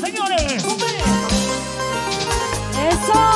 señores. ¡Eso!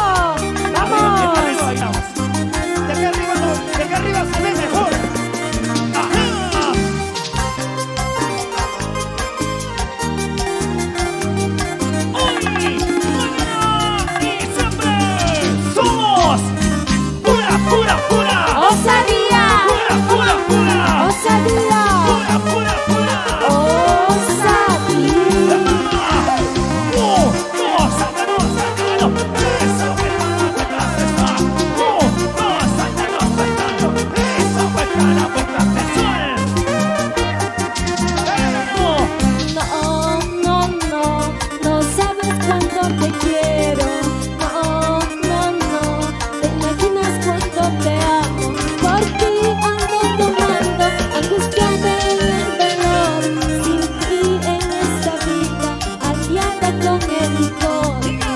lo que dijo.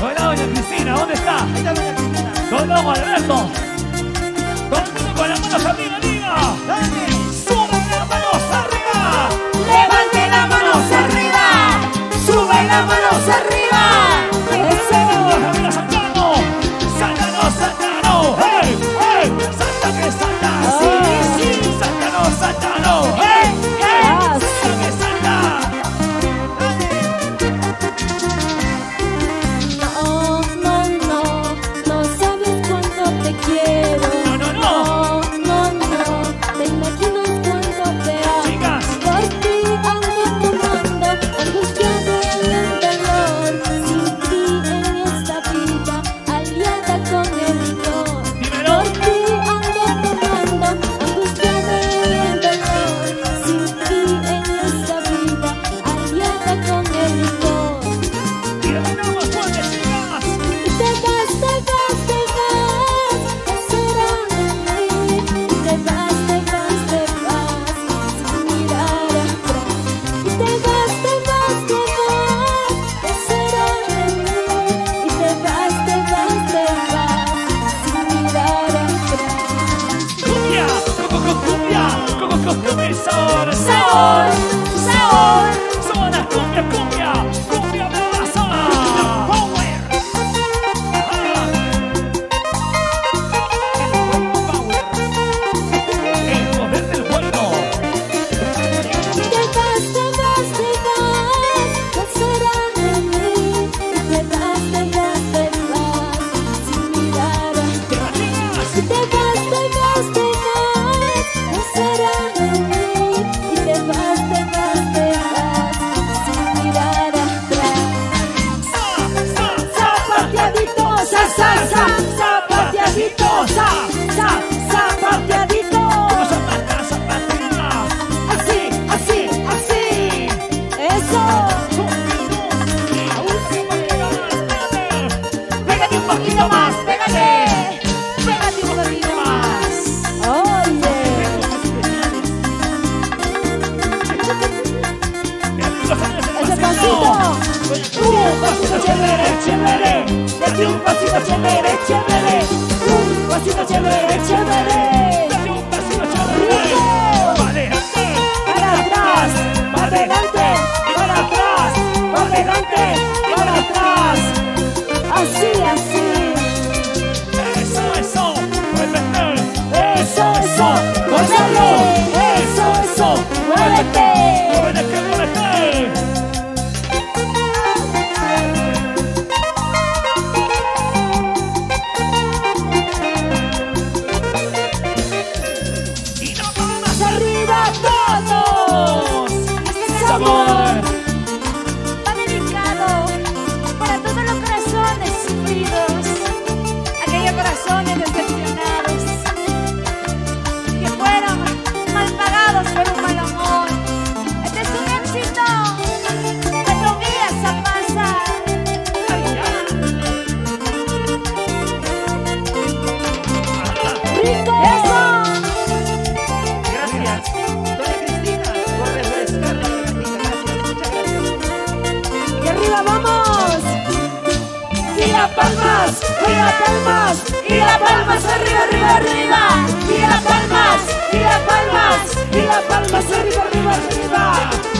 Hola, doña Cristina, ¿dónde está? Ahí está doña Cristina. Alberto. Todo el mundo con las Lord. poquito más, pégale. Pégate un poquito más. Oye. Ese pasito. Un pasito chévere, chévere. Date un pasito chévere, chévere. Un pasito chévere, chévere. y las palmas, y las palmas arriba, arriba, arriba, y las palmas, y las palmas, y las palmas arriba, arriba, arriba.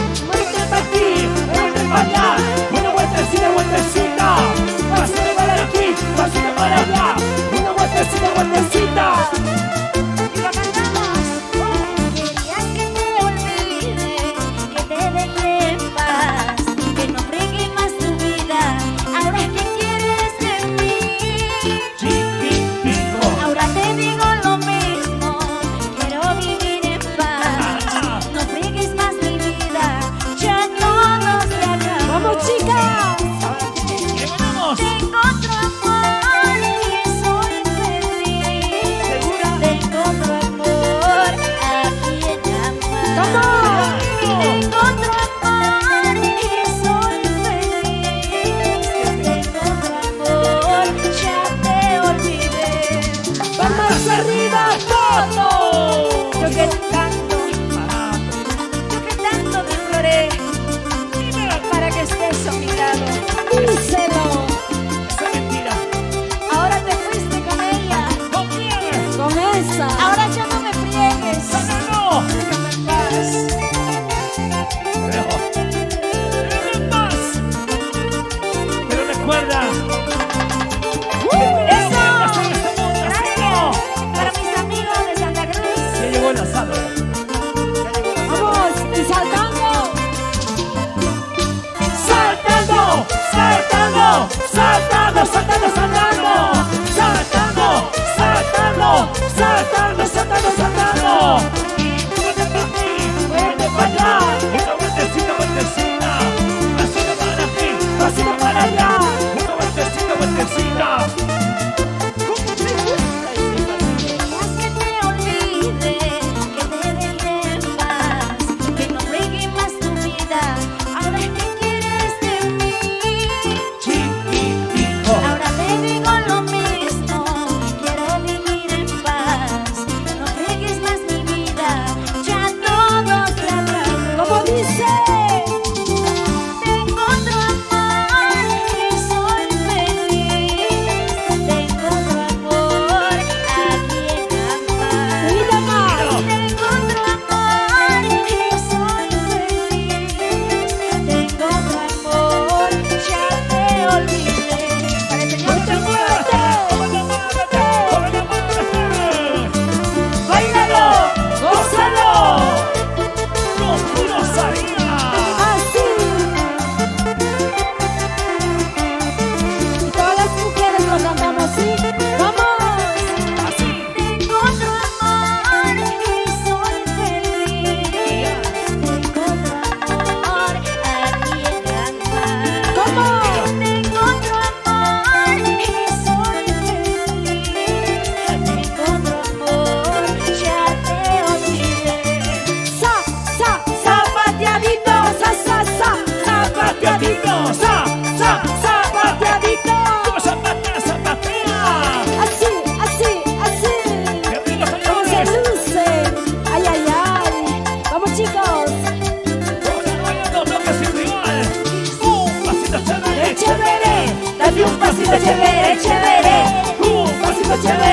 거쳐가래 쳐가래 후 가슴 거쳐가래